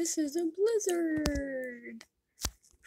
This is a blizzard.